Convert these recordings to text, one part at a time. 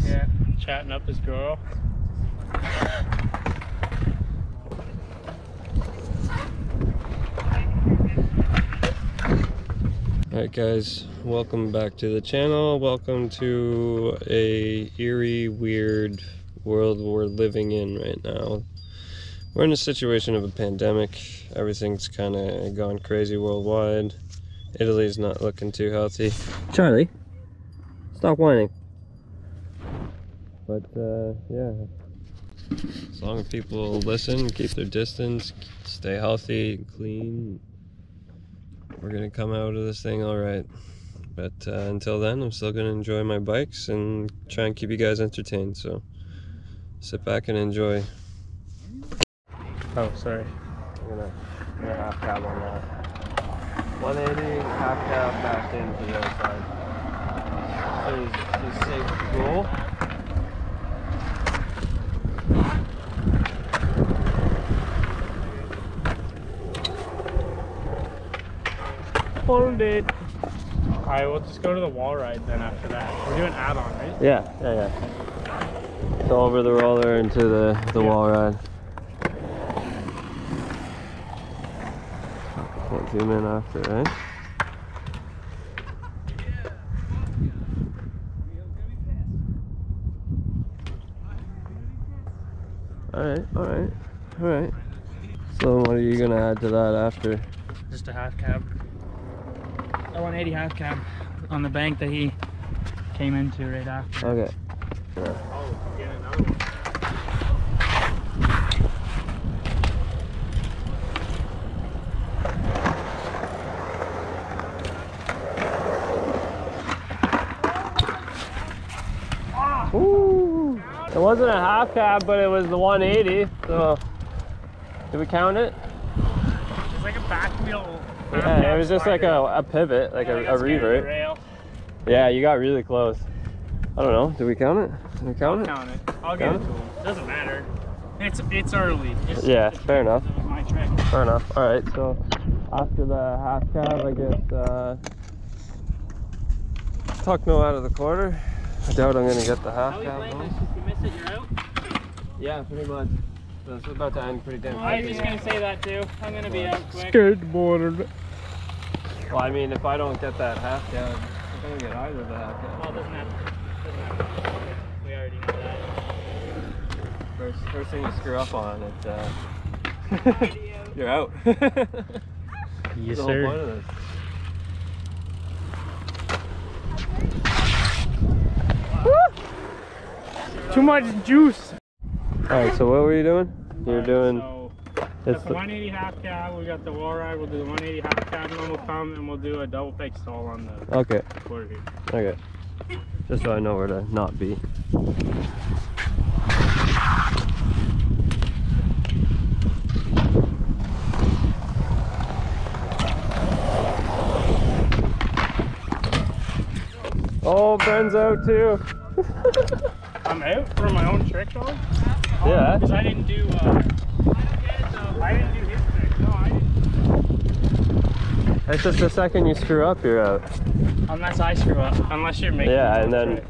guys. Yeah, chatting up his girl. Alright guys, welcome back to the channel. Welcome to a eerie, weird world we're living in right now. We're in a situation of a pandemic. Everything's kind of gone crazy worldwide. Italy's not looking too healthy. Charlie, stop whining. But uh, yeah, as long as people listen, keep their distance, stay healthy, clean, we're gonna come out of this thing all right. But uh, until then, I'm still gonna enjoy my bikes and try and keep you guys entertained. So sit back and enjoy. Oh, sorry. I'm gonna, I'm gonna half cab on that. 180, half cab back into the other side. There's the safe roll. Hold it. Alright, we'll just go to the wall ride then after that. We're doing add-on, right? Yeah, yeah, yeah. So over the roller into the, the Yeah. wall ride. Can't zoom in after, right? Alright, alright, alright. So what are you gonna add to that after? Just a half cab. A 180 half cab on the bank that he came into right after. Okay. Oh, get another one. Ooh. It wasn't a half cab, but it was the 180. So, did we count it? It's like a back wheel. Yeah, it was just like a, a pivot, like a, a revert. Yeah, you got really close. I don't know. Did we count it? Did we count I'll it? count it. I'll give it Count to him. Doesn't matter. It's it's early. It's, Yeah, fair enough. Fair enough. All right. So, after the half cab, I guess uh, tuck no out of the quarter. I doubt I'm gonna get the half cab. playing If you miss it, you're out. Yeah, pretty much. So it's about to end pretty damn I was quickly. just gonna say that too. I'm gonna be out quick. Skateboarded. Well, I mean, if I don't get that half cab, I'm gonna get either of the half cab. Well, it doesn't have. Doesn't have. We already know that. First, first thing you screw up on, it, uh, you're out. Yes, That's the whole point of this. Too much juice. All right, so what were you doing? You're Alright, doing. So, It's the the, 180 half cab. We got the wall ride. We'll do the 180 half cab, and then we'll come and we'll do a double fake stall on the okay, quarter here. okay. Just so I know where to not be. Oh, Ben's out too. I'm out for my own trick though. Yeah. Because I didn't do. Uh, I didn't do his trick. No, I didn't. It's just the second you screw up, you're out. Unless I screw up. Unless you're making. Yeah, and then trick.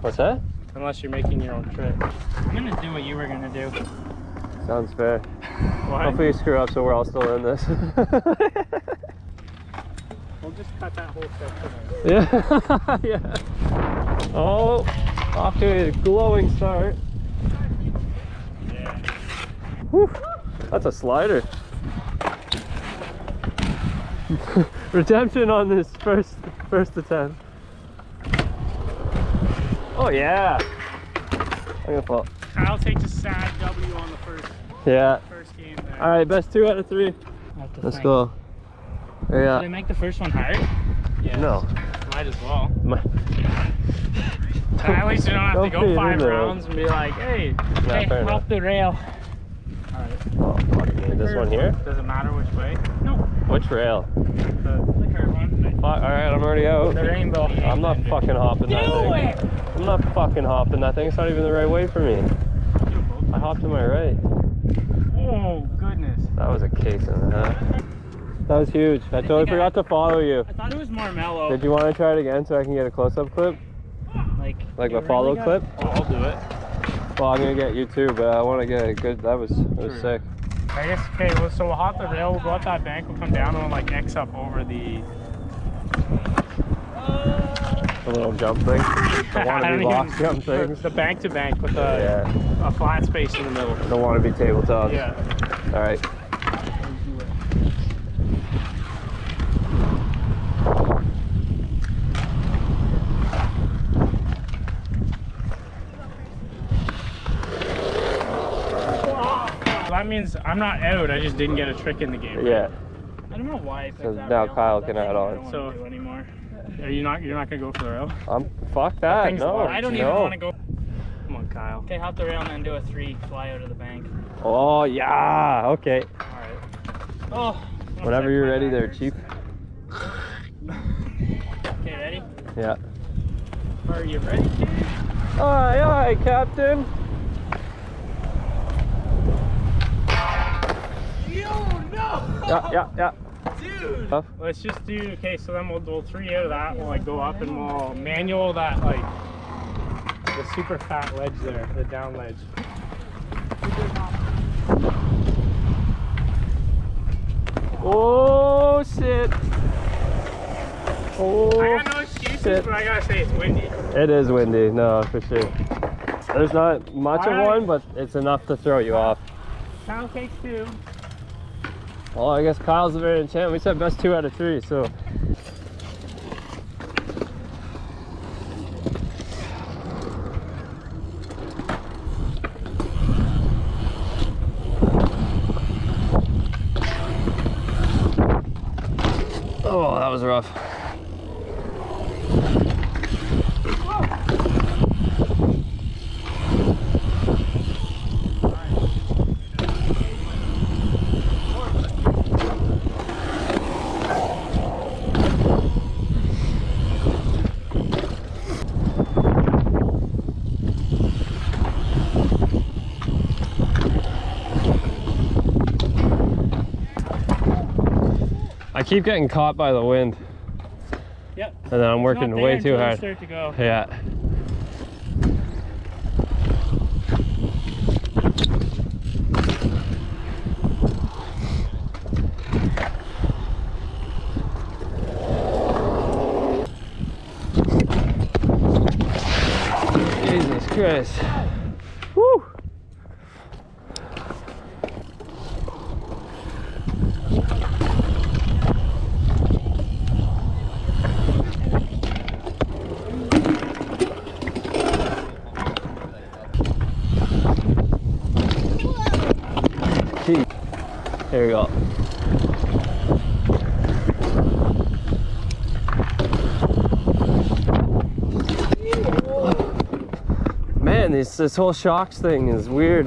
what's that? Unless you're making your own trick. I'm gonna do what you were gonna do. Sounds fair. What? Hopefully you screw up so we're all still in this. We'll just cut that whole section yeah. yeah. Oh, off to a glowing start. Yeah. Whew. That's a slider. Redemption on this first first attempt. Oh yeah. I'm gonna fall. Kyle takes a sad W on the first Yeah. first game there. All right, best two out of three. I have to Let's think. go. Did I make the first one hard? Yeah. No. Might as well. My- At least you don't have Don't to go five rounds and be like, hey, Nah, hey, fair help the rail. Alright. Oh, fuck me. This one here? Does it matter which way? No. Which rail? The, the curved one. Fuck, alright, I'm already out. The rainbow. I'm not fucking hopping that Do thing. it! I'm not fucking hopping that thing. It's not even the right way for me. I hopped to my right. Oh, goodness. That was a case and a half. That was huge. I totally think I- forgot to follow you. I thought it was more mellow. Did you want to try it again so I can get a close-up clip? Like, Like you a follow really clip? Oh, I'll do it. Well, I'm gonna get you too, but I want to get a good. That was that was sick. I guess, okay, well, so we'll hop the rail, we'll go up that bank, we'll come down and we'll like X up over the. The little jump thing. The wannabe box jump things. the bank to bank with a, Yeah. a flat space in the middle. The wannabe tabletop. Yeah. All right. That means I'm not out, I just didn't get a trick in the game. Yeah. I don't know why I picked So that now rail. Kyle can add on. So- anymore. Are you not? You're not gonna go for the rail? I'm fuck that. Thing's No. low. I don't even no. want to go. Come on, Kyle. Okay, hop the rail and then do a three, fly out of the bank. Oh yeah. Okay. All right. Oh. Whenever you're my ready, there, backwards. chief. Okay, ready? Yeah. Are you ready, kid? Aye, aye, Captain. Yeah, yeah, yeah. Dude! Huh? Let's just do, okay, so then we'll do three out of that. We'll like go up and we'll manual that, like, the super fat ledge there, the down ledge. Oh shit. Oh. I got no excuses, shit. but I gotta say it's windy. It is windy, no, for sure. There's not much of Alright. one, but it's enough to throw you off. Pound cake too. Well, I guess Kyle's very enchant. We said best two out of three, so. Oh, that was rough. Keep getting caught by the wind, Yep. and then I'm working way too hard. Start to go. Yeah. Jesus Christ. Woo! Gee. Here we go. Man, this this whole shocks thing is weird.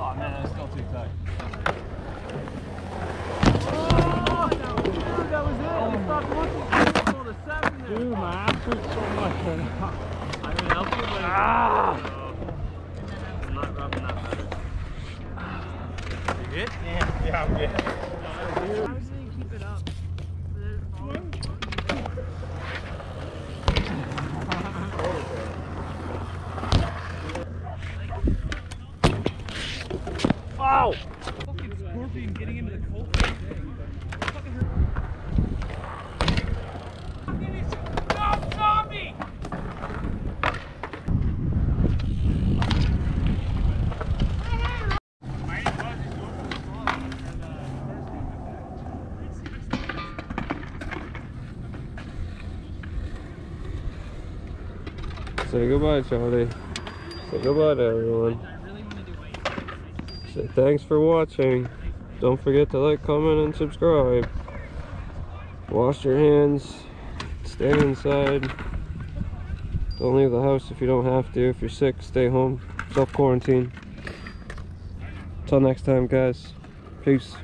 Oh man, that's still too tight. Dude, my ass hurts so much now. I mean, help you, but Ah! I'm not rubbing that better. You good? Yeah, yeah, I'm good. Ow! Say goodbye, Charlie. Say goodbye to everyone. Say thanks for watching. Don't forget to like, comment, and subscribe. Wash your hands. Stay inside. Don't leave the house if you don't have to. If you're sick, stay home. Self quarantine. Till next time, guys. Peace.